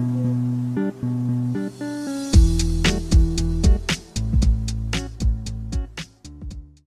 Mm-hmm.